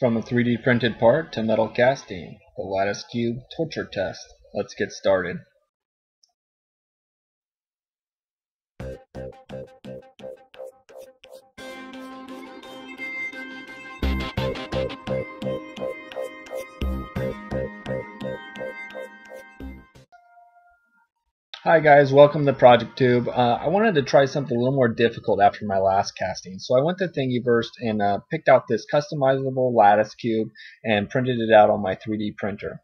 From a 3D printed part to metal casting, the lattice cube torture test. Let's get started. Hi guys, welcome to Project Tube. Uh, I wanted to try something a little more difficult after my last casting, so I went to Thingiverse and uh, picked out this customizable lattice cube and printed it out on my 3D printer.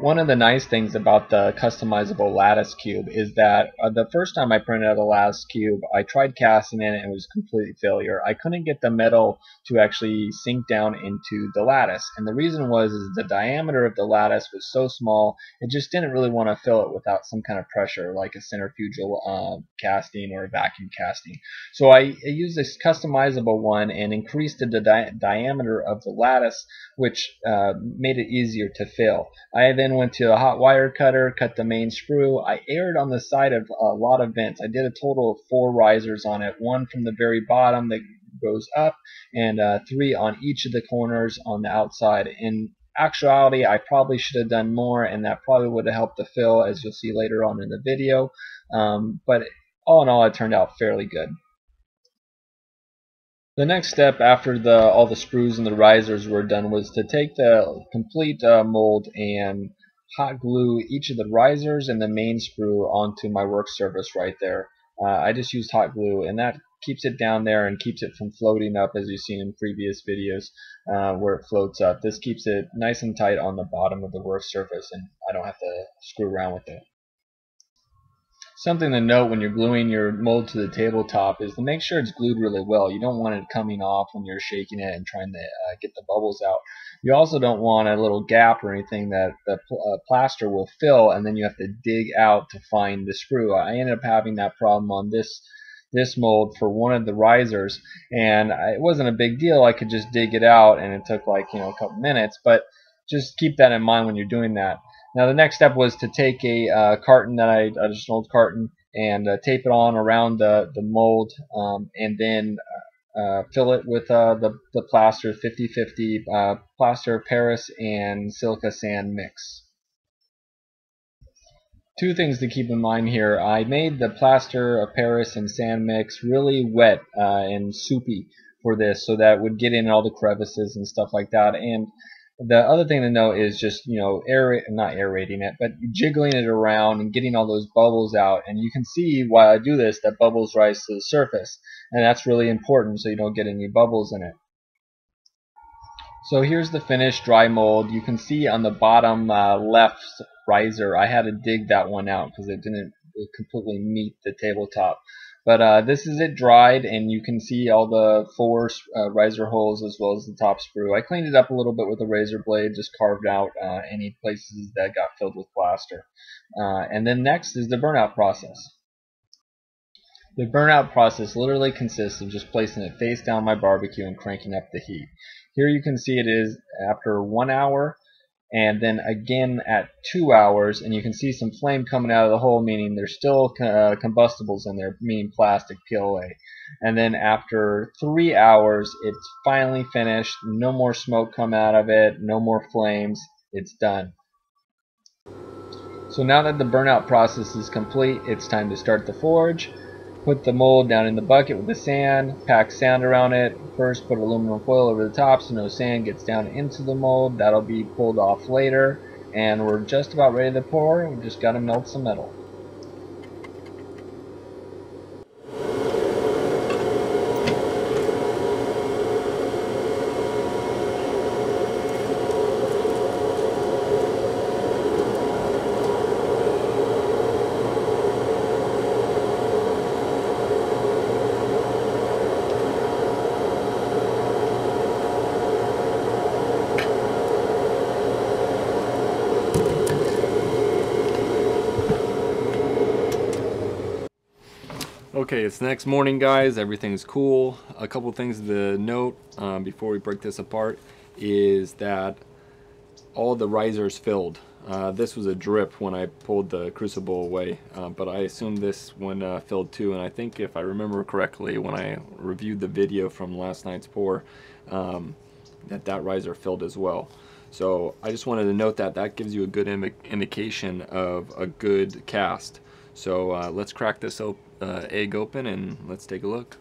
One of the nice things about the customizable lattice cube is that uh, the first time I printed out a lattice cube, I tried casting it and it was a complete failure. I couldn't get the metal to actually sink down into the lattice, and the reason was is the diameter of the lattice was so small, it just didn't really want to fill it without some kind of pressure, like a centrifugal uh, casting or a vacuum casting. So I, I used this customizable one and increased the di diameter of the lattice, which uh, made it easier to fill. I then went to a hot wire cutter, cut the main sprue. I erred on the side of a lot of vents. I did a total of four risers on it, one from the very bottom that goes up, and uh, three on each of the corners on the outside. In actuality, I probably should have done more, and that probably would have helped the fill, as you'll see later on in the video. Um, but all in all, it turned out fairly good. The next step after the all the sprues and the risers were done was to take the complete uh, mold and hot glue each of the risers and the main sprue onto my work surface right there. Uh, I just used hot glue and that keeps it down there and keeps it from floating up as you've seen in previous videos uh, where it floats up. This keeps it nice and tight on the bottom of the work surface and I don't have to screw around with it. Something to note when you're gluing your mold to the tabletop is to make sure it's glued really well. You don't want it coming off when you're shaking it and trying to uh, get the bubbles out. You also don't want a little gap or anything that the pl uh, plaster will fill and then you have to dig out to find the sprue. I ended up having that problem on this this mold for one of the risers and it wasn't a big deal. I could just dig it out and it took like, you know, a couple minutes, but just keep that in mind when you're doing that. Now the next step was to take a uh, carton that I, uh, just an old carton, and uh, tape it on around the, the mold, um, and then uh, fill it with uh, the, the plaster 50-50 uh, plaster of Paris and silica sand mix. Two things to keep in mind here. I made the plaster of Paris and sand mix really wet and soupy for this so that would get in all the crevices and stuff like that. And the other thing to note is just you know air not aerating it but jiggling it around and getting all those bubbles out. And you can see while I do this that bubbles rise to the surface. And that's really important so you don't get any bubbles in it. So here's the finished dry mold. You can see on the bottom uh, left riser I had to dig that one out because it didn't completely meet the tabletop but uh, this is it dried, and you can see all the four uh, riser holes as well as the top sprue. I cleaned it up a little bit with a razor blade, just carved out uh, any places that got filled with plaster. Uh, and then next is the burnout process. The burnout process literally consists of just placing it face down my barbecue and cranking up the heat. Here you can see it is after one hour and then again at two hours and you can see some flame coming out of the hole meaning there's still uh, combustibles in there meaning plastic PLA and then after three hours it's finally finished. No more smoke come out of it. No more flames. It's done. So now that the burnout process is complete it's time to start the forge Put the mold down in the bucket with the sand, pack sand around it. First put aluminum foil over the top so no sand gets down into the mold. That'll be pulled off later. And we're just about ready to pour. We just got to melt some metal. Okay, it's next morning, guys. Everything's cool. A couple things to note um, before we break this apart is that all the risers filled. Uh, this was a drip when I pulled the crucible away, uh, but I assume this one uh, filled too. And I think if I remember correctly, when I reviewed the video from last night's pour, um, that that riser filled as well. So I just wanted to note that that gives you a good indication of a good cast. So uh, let's crack this op uh, egg open and let's take a look.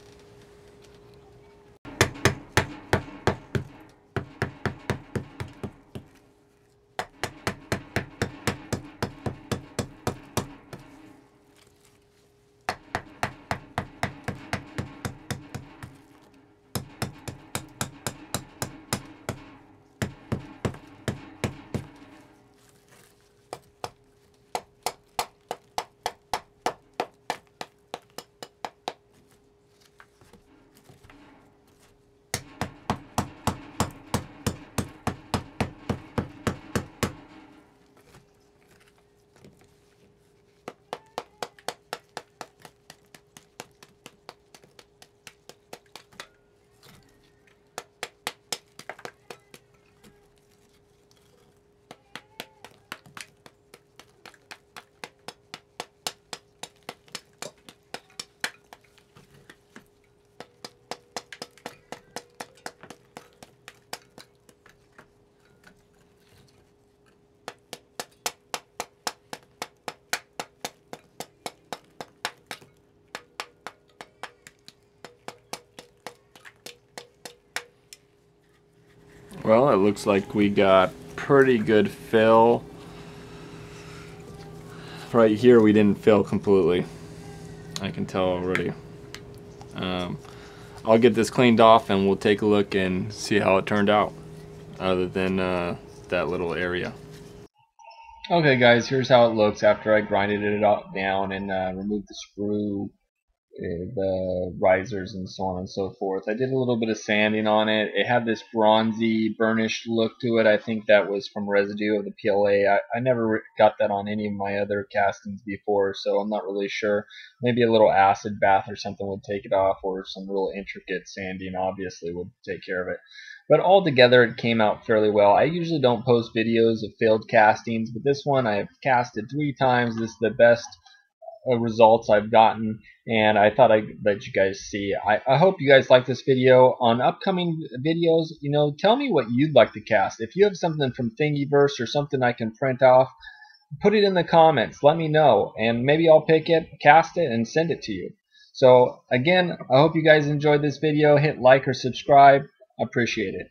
Well, it looks like we got pretty good fill. Right here we didn't fill completely. I can tell already. Um, I'll get this cleaned off and we'll take a look and see how it turned out other than uh, that little area. Okay guys, here's how it looks after I grinded it down and uh, removed the sprue the risers and so on and so forth. I did a little bit of sanding on it. It had this bronzy, burnished look to it. I think that was from residue of the PLA. I, I never got that on any of my other castings before, so I'm not really sure. Maybe a little acid bath or something would take it off, or some real intricate sanding obviously would take care of it. But altogether, it came out fairly well. I usually don't post videos of failed castings, but this one I have casted three times. This is the best Uh, results I've gotten and I thought I'd let you guys see. I, I hope you guys like this video. On upcoming videos, you know, tell me what you'd like to cast. If you have something from Thingiverse or something I can print off, put it in the comments. Let me know, and maybe I'll pick it, cast it, and send it to you. So again, I hope you guys enjoyed this video. Hit like or subscribe. Appreciate it.